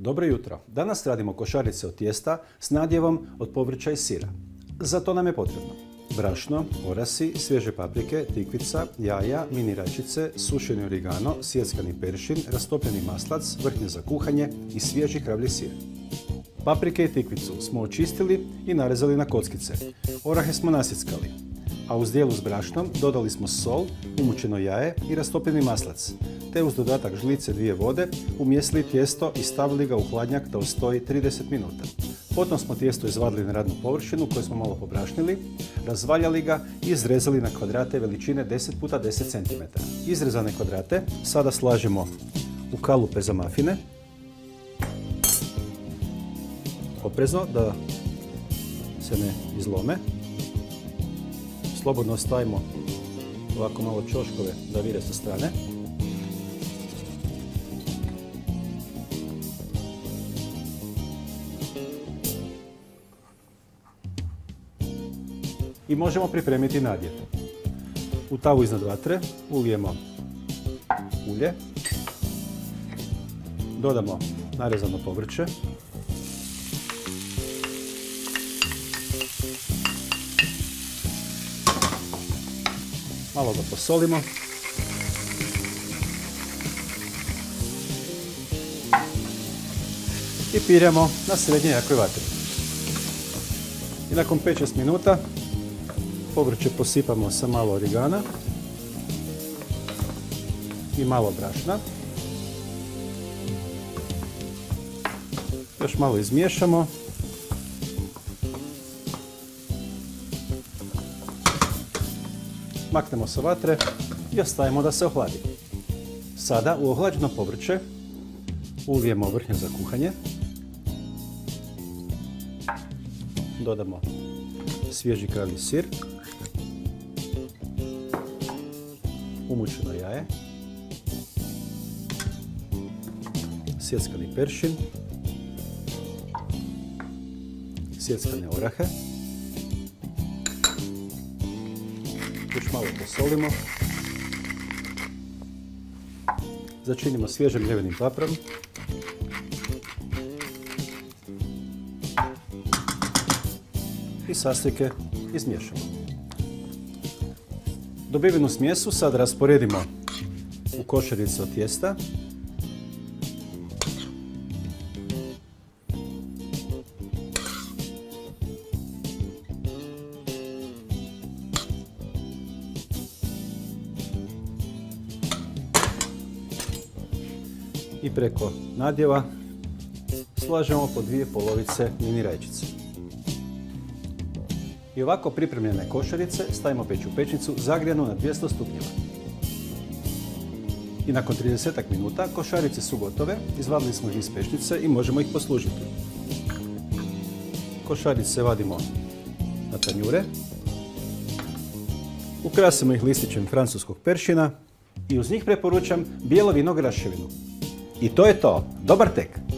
Dobro jutro. Danas radimo košarice od tijesta s nadjevom od povrća i sira. Za to nam je potrebno brašno, orasi, svježe paprike, tikvica, jaja, mini rajčice, sušeni origano, sjeckani peršin, rastopljeni maslac, vrhnje za kuhanje i svježi kravlji sir. Paprike i tikvicu smo očistili i narezali na kockice. Orahe smo nasjeckali, a uz dijelu s brašnom dodali smo sol, umučeno jaje i rastopljeni maslac, te uz dodatak žlice dvije vode umjesili tijesto i stavili ga u hladnjak da ustoji 30 minuta. Potom smo tijesto izvadili na radnu površinu koju smo malo pobrašnili, razvaljali ga i izrezali na kvadrate veličine 10 x 10 cm. Izrezane kvadrate sada slažemo u kalupe za mafine. Oprezno da se ne izlome. Slobodno ostavimo ovako malo čoškove da vire sa strane. I možemo pripremiti nadjev. U tavu iznad vatre ulijemo ulje, dodamo narezano povrće, Malo ga posolimo. I piremo na srednje jakoj vatri. I nakon 5-6 minuta povrće posipamo sa malo origana i malo brašna. Još malo izmiješamo maknemo sa vatre i ostavimo da se ohladi. Sada u ohlađeno povrće ulijemo vrhnje za kuhanje. Dodamo svježi kravlji sir. Umučeno jaje. Sjeckani peršin. Sjeckane orahe. Još malo posolimo. Začinimo svježim ljevenim paprom. I sastojke izmiješamo. Dobivenu smjesu sad rasporedimo u košarice od tijesta. I preko nadjeva slažemo po dvije polovice mini rajčice. I ovako pripremljene košarice stavimo peći u pećnicu zagrijanu na 200 stupnjeva. I nakon 30 minuta košarice su gotove, izvadili smo ih iz pečnice i možemo ih poslužiti. Košarice vadimo na tanjure, ukrasimo ih listićem francuskog peršina i uz njih preporučam bijelo vino graševinu. I to je to. Dobar tek!